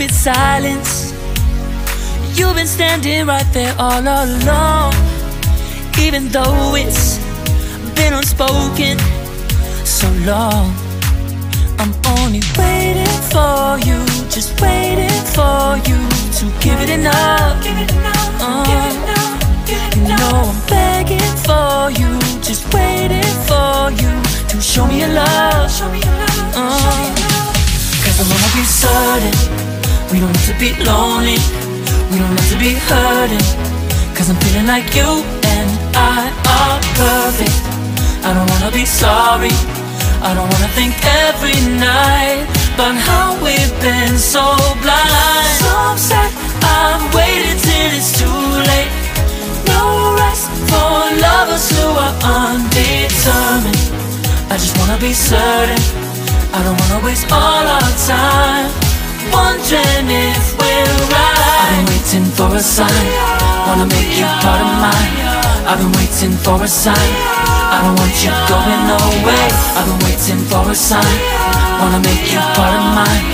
stupid silence. You've been standing right there all along, even though it's been unspoken so long. I'm only waiting for you, just waiting for you to give it enough. Uh, you know I'm begging for you, just waiting for you to show me your love. We don't have to be lonely, we don't have to be hurting. Cause I'm feeling like you and I are perfect. I don't wanna be sorry, I don't wanna think every night about how we've been so blind. So upset, I've waited till it's too late. No rest for lovers who are undetermined. I just wanna be certain. I don't wanna waste all our time Wondering if we're right. I've been waiting for a sign. Wanna make you part of mine. I've been waiting for a sign. I don't want you going away I've been waiting for a sign. Wanna make you part of mine.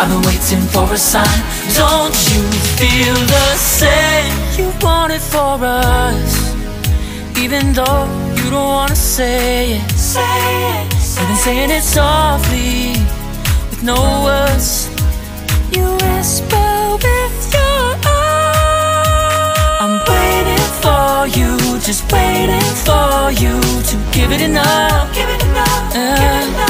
I've been waiting for a sign. Don't you feel the same? You want it for us Even though you don't wanna say it. Say it. I've been saying it softly, with no words. Just waiting for you to give it enough. Give it enough. Uh, give it enough.